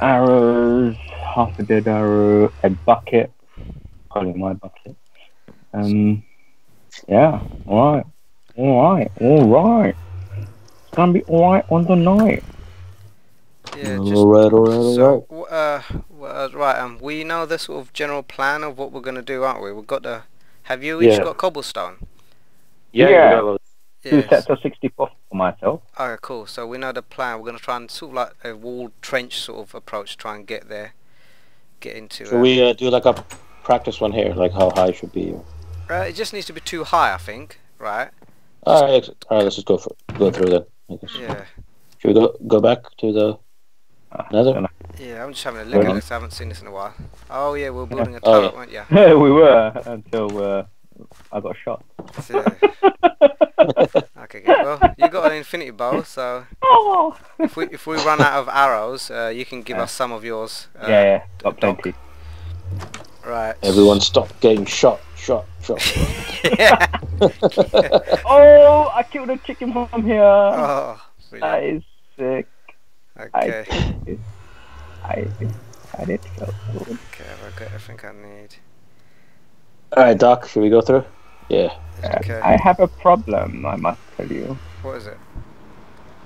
arrows, half a dead arrow, a bucket, probably my bucket. Um, yeah, alright, alright, alright. It's gonna be alright on the night. Yeah, just Alright, alright, alright. so uh, w- uh, right. Um, we know the sort of general plan of what we're gonna do, aren't we? We've got the. Have you each Yeah. got cobblestone? Yeah. we got those. Two Yes. sets of 64 for myself. Okay, cool. So we know the plan. We're gonna try and sort of like a wall trench sort of approach, try and get there, get into. Should um, we uh, do like a practice one here, like how high it should be? Uh, it just needs to be too high, I think. Right? Alright, alright, let's just go for go through then. I guess. Yeah. Should we go go back to the Uh, Nether? Yeah. I'm just having a look at this. I haven't seen this in a while. Oh yeah, we're building a Oh, turret, yeah. weren't you? know. we were until uh, I got shot. So- okay, good. Well, you got an infinity bow, so oh. if we if we run out of arrows, uh, you can give Yeah. us some of yours. Uh, yeah, yeah, got plenty. Right. Everyone stop getting shot, shot, shot. yeah. Oh, I killed a chicken from here. Oh, that brilliant. is sick. Okay. I, I did so good. Okay, I've got everything I need. Alright, Doc, should we go through? Yeah. Okay. I have a problem, I must tell you. What is it?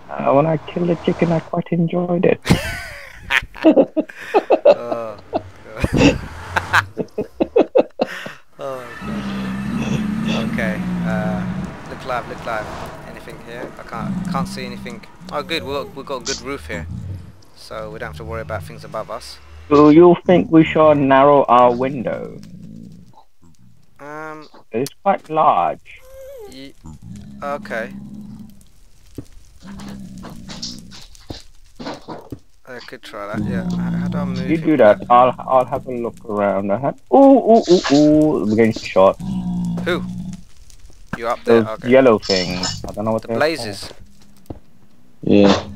Uh, when I killed the chicken, I quite enjoyed it. Oh. God. oh. God. Okay. Uh, look live. Look live. Anything here? I can't can't see anything. Oh, good. We got we got a good roof here, so we don't have to worry about things above us. Do you think we should narrow our window? Um. It's quite large. Okay. I could try that. Yeah. How, how do I move? You do that. I'll I'll have a look around. I have. Ooh ooh ooh ooh! I'm getting shot. Who? You up there? Those Okay. yellow things. I don't know what The they're blazes. Yeah.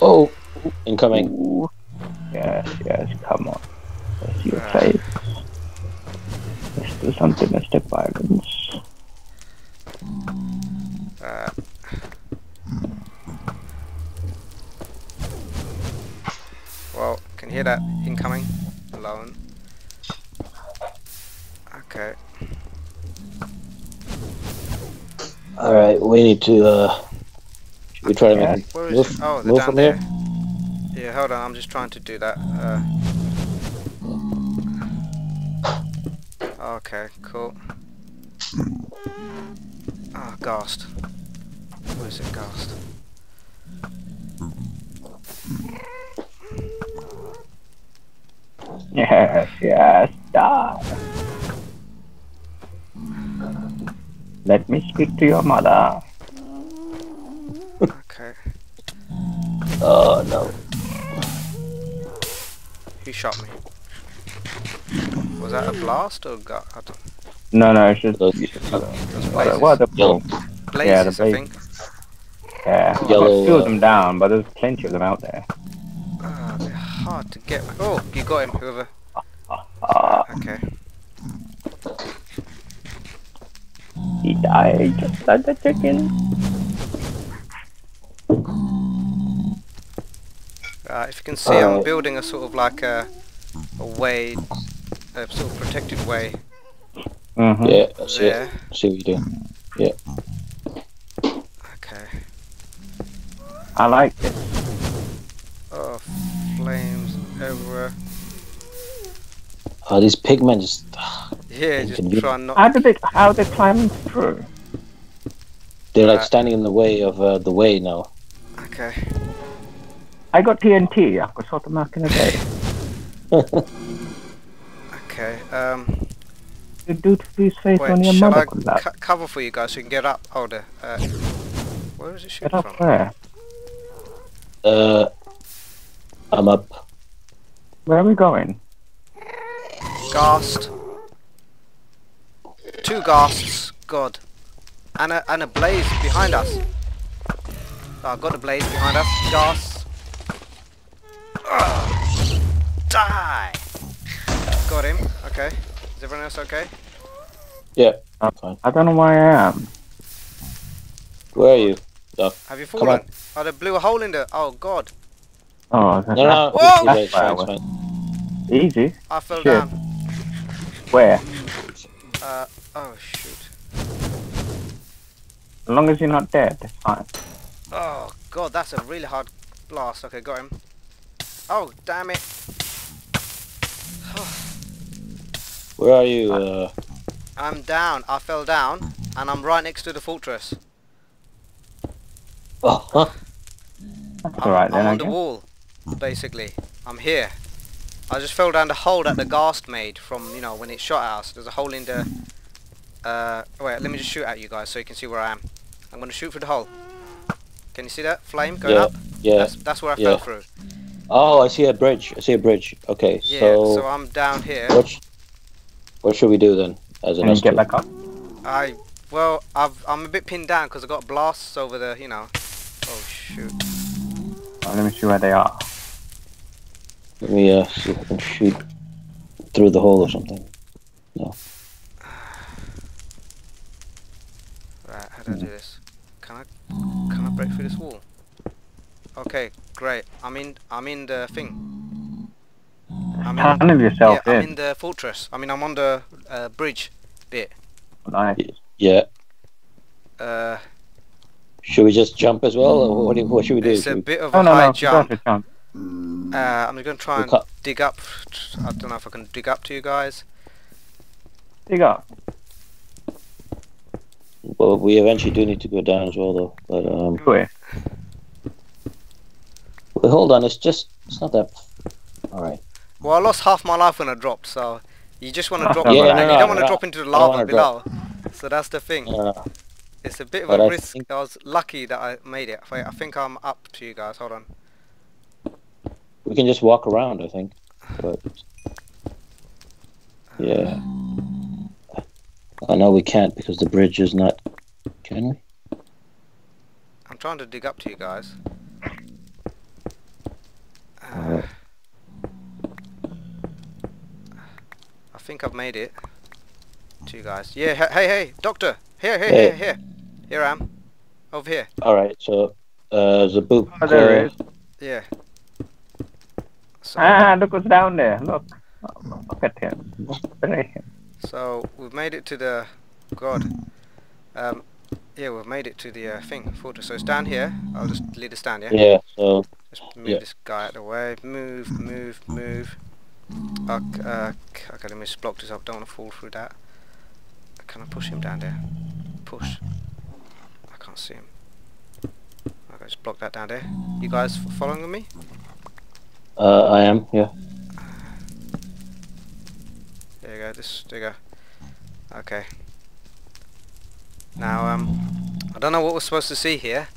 Oh, incoming. Ooh. Yes, yes. Come on. Let's see your face. Let's do something. Let's Alone. Okay. Alright, we need to uh we try to make Where a is move. Oh, move down from there. here? Yeah, hold on. I'm just trying to do that. Uh, okay, cool. Ah, Ghast. Where is it, Ghast? Yes, yes. Die. Let me speak to your mother. Okay. Oh no. He shot me? Was that a blast or got? I don't, No, no, it's just. Those- What, those what, what the Yellow. Yeah, the blazes, I blaze- think. Yeah, I've Yellow, got two uh, them down, but there's plenty of them out there. They're hard to get. Oh, you got him, whoever. Okay. he died just like the chicken. Uh, if you can see, I'm building a sort of like a, a way, a sort of protected way Mm-hmm. Yeah, I see it. there. See what you do. Yeah. Okay. I like it. Oh, flames everywhere. Oh these pigmen just Yeah, just Inconvenient. try not. How did they? How they climbing through? they're like Uh, standing in the way of uh, the way now. Okay. I got TNT. I could sort them out in a day. Okay. Um. You do to his face Wait, on your shall I could laugh. co- cover for you guys so you can get up? Oh, there. Uh, where is it Get up from? there. Uh I'm up. Where are we going? Ghast. Two ghasts. God. And a and a blaze behind us. Oh, I've got a blaze behind us. Ghasts. Ugh. Die. Got him. Okay. Is everyone else okay? Yeah, Uh, fine. I don't know where I am. Where are you? Doc. Have you Come fallen? Oh, they blew a hole in the. Oh God! Oh, that's No, no. Whoa! It's fine, fine. easy. I fell Shit. down. Where? Uh. Oh shoot. As long as you're not dead, it's fine. Oh God, that's a really hard blast. Okay, got him. Oh damn it! Where are you? Uh, I'm down. I fell down, and I'm right next to the fortress. oh, huh. That's alright then, I'm I on the guess. wall, basically. I'm here. I just fell down the hole that the ghast made from, you know, when it shot at us. There's a hole in the... Uh, wait, let me just shoot at you guys so you can see where I am. I'm going to shoot through the hole. Can you see that? Flame going Yeah, up? yeah. That's, that's where I yeah. fell through. Oh, I see a bridge. I see a bridge. Okay, Yeah, so, so I'm down here. what, sh- what should we do then? As an Can you get back up? I... Well, I've, I'm a bit pinned down because i got blasts over the, you know... Oh, shoot. Oh, let me see where they are. Let me uh, see if I can shoot through the hole or something. Right, how do I do this? Can I can I break through this wall? Okay, great. I'm in I'm in the thing. I'm in, Kind of yourself yeah, I'm in. in the fortress. I mean I'm on the uh, bridge bit. Nice. Yeah. Uh, Should we just jump as well, or what, do, what should we do? it's a bit of Oh a no, high no, jump. Jump. jump. Uh, I'm gonna try and can't- dig up. I don't know if I can dig up to you guys. Dig up. Well, we eventually do need to go down as well, though. But um, Do it. well, hold on. It's just it's not that. All right. Well, I lost half my life when I dropped, so you just want to drop, Yeah, and no, you don't want to drop into the lava wanna below. So that's the thing. It's a bit of But a I risk. think- I was lucky that I made it. Wait, I think I'm up to you guys. Hold on. We can just walk around, I think. But yeah, I know we can't because the bridge is not. Can we? I'm trying to dig up to you guys. Uh, I think I've made it to you guys. Yeah, hey, hey, doctor. Here, here, Hey. here, here. Here I am. Over here. All right. So, uh, the boot. Oh, there it is. Yeah. So, Ah, look what's down there. Look. Look at him. Look at him. so we've made it to the. God. Um. Yeah, we've made it to the uh, thing, fortress. So it's down here. I'll just lead us down, yeah? Yeah. So Just move Yeah. this guy out of the way. Move, move, move. Uh, uh, c- okay, let me just block this up. Don't want to fall through that. Can I push him down there? Push. I can't see him. Okay, just block that down there. You guys following me? Uh, I am. Yeah. There you go. This. There you go. Okay. Now, um, I don't know what we're supposed to see here,